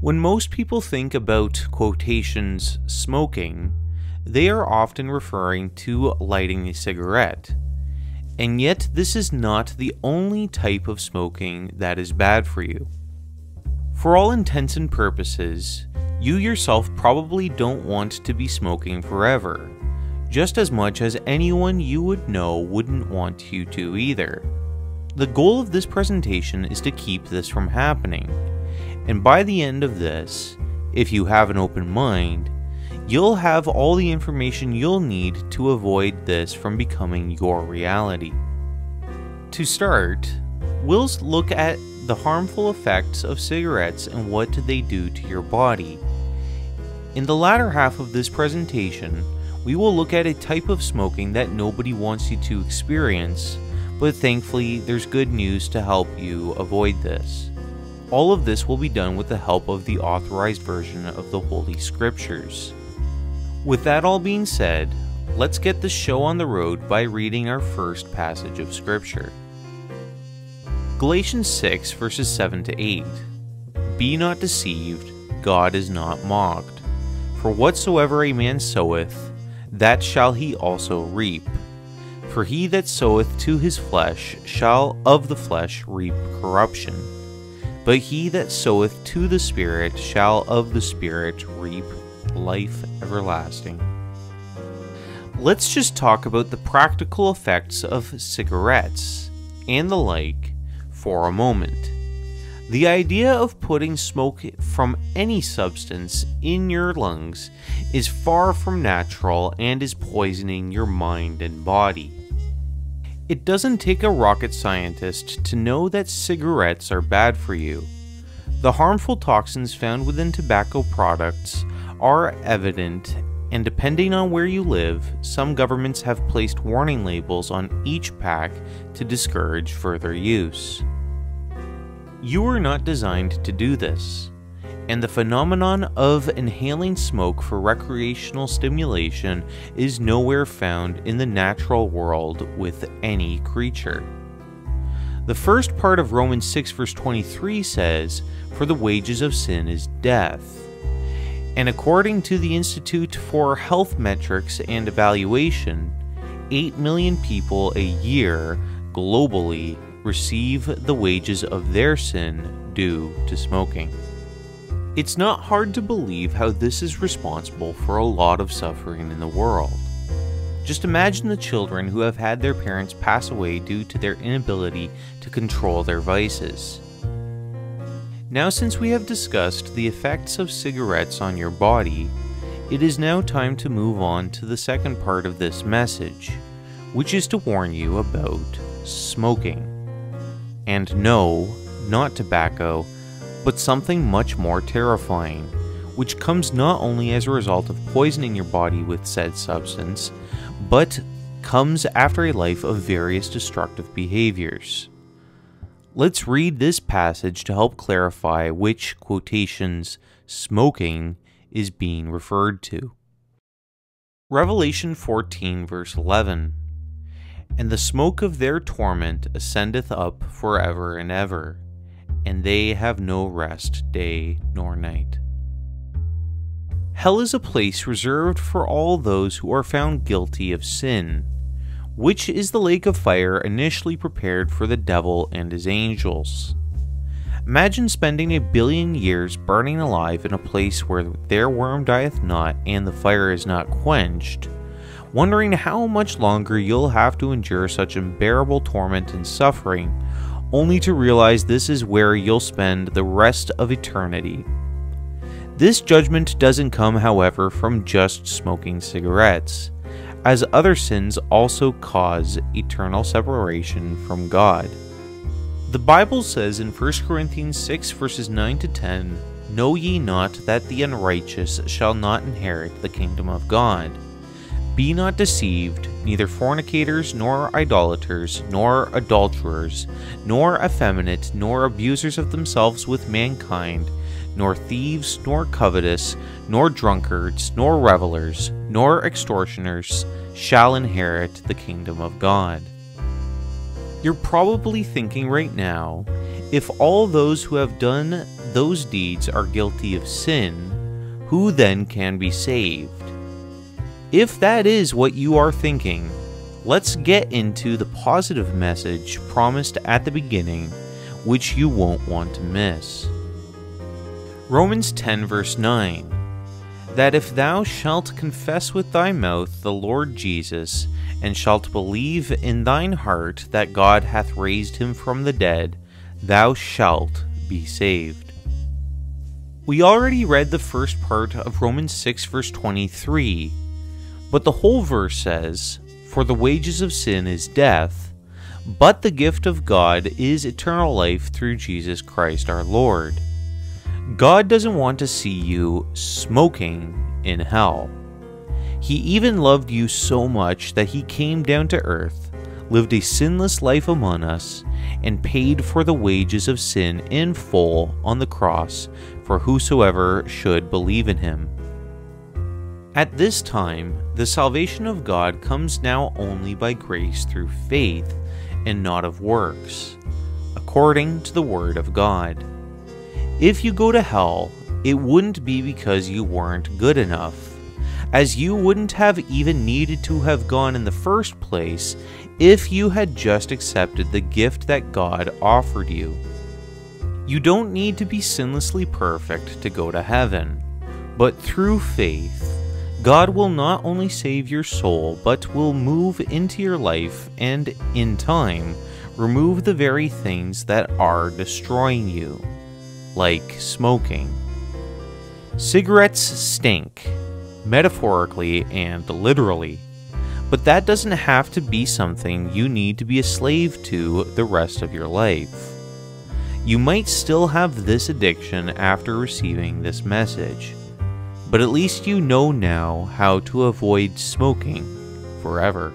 When most people think about quotations smoking, they are often referring to lighting a cigarette. And yet, this is not the only type of smoking that is bad for you. For all intents and purposes, you yourself probably don't want to be smoking forever, just as much as anyone you would know wouldn't want you to either. The goal of this presentation is to keep this from happening, and by the end of this, if you have an open mind, you'll have all the information you'll need to avoid this from becoming your reality. To start, we'll look at the harmful effects of cigarettes and what they do to your body. In the latter half of this presentation, we will look at a type of smoking that nobody wants you to experience, but thankfully there's good news to help you avoid this. All of this will be done with the help of the authorized version of the Holy Scriptures. With that all being said, let's get the show on the road by reading our first passage of Scripture. Galatians 6, verses 7 to 8. Be not deceived, God is not mocked. For whatsoever a man soweth, that shall he also reap. For he that soweth to his flesh shall of the flesh reap corruption. But he that soweth to the Spirit shall of the Spirit reap life everlasting. Let's just talk about the practical effects of cigarettes and the like for a moment. The idea of putting smoke from any substance in your lungs is far from natural and is poisoning your mind and body. It doesn't take a rocket scientist to know that cigarettes are bad for you. The harmful toxins found within tobacco products are evident, and depending on where you live, some governments have placed warning labels on each pack to discourage further use. You are not designed to do this, and the phenomenon of inhaling smoke for recreational stimulation is nowhere found in the natural world with any creature. The first part of Romans 6, verse 23 says, For the wages of sin is death and according to the Institute for Health Metrics and Evaluation, 8 million people a year globally receive the wages of their sin due to smoking. It's not hard to believe how this is responsible for a lot of suffering in the world. Just imagine the children who have had their parents pass away due to their inability to control their vices. Now, since we have discussed the effects of cigarettes on your body, it is now time to move on to the second part of this message, which is to warn you about smoking. And no, not tobacco, but something much more terrifying, which comes not only as a result of poisoning your body with said substance, but comes after a life of various destructive behaviors. Let's read this passage to help clarify which quotations smoking is being referred to. Revelation 14, verse 11 And the smoke of their torment ascendeth up for ever and ever, and they have no rest day nor night. Hell is a place reserved for all those who are found guilty of sin which is the lake of fire initially prepared for the devil and his angels. Imagine spending a billion years burning alive in a place where their worm dieth not and the fire is not quenched, wondering how much longer you'll have to endure such unbearable torment and suffering, only to realize this is where you'll spend the rest of eternity. This judgment doesn't come, however, from just smoking cigarettes as other sins also cause eternal separation from God. The Bible says in 1 Corinthians 6 verses 9 to 10, Know ye not that the unrighteous shall not inherit the kingdom of God? Be not deceived, neither fornicators, nor idolaters, nor adulterers, nor effeminate, nor abusers of themselves with mankind, nor thieves, nor covetous, nor drunkards, nor revelers, nor extortioners shall inherit the kingdom of God. You're probably thinking right now, if all those who have done those deeds are guilty of sin, who then can be saved? If that is what you are thinking, let's get into the positive message promised at the beginning, which you won't want to miss. Romans 10, verse 9 That if thou shalt confess with thy mouth the Lord Jesus, and shalt believe in thine heart that God hath raised him from the dead, thou shalt be saved. We already read the first part of Romans 6, verse 23, but the whole verse says, For the wages of sin is death, but the gift of God is eternal life through Jesus Christ our Lord. God doesn't want to see you smoking in hell. He even loved you so much that he came down to earth, lived a sinless life among us, and paid for the wages of sin in full on the cross for whosoever should believe in him. At this time, the salvation of God comes now only by grace through faith and not of works, according to the Word of God. If you go to hell, it wouldn't be because you weren't good enough, as you wouldn't have even needed to have gone in the first place if you had just accepted the gift that God offered you. You don't need to be sinlessly perfect to go to heaven, but through faith, God will not only save your soul, but will move into your life and, in time, remove the very things that are destroying you, like smoking. Cigarettes stink, metaphorically and literally, but that doesn't have to be something you need to be a slave to the rest of your life. You might still have this addiction after receiving this message but at least you know now how to avoid smoking forever.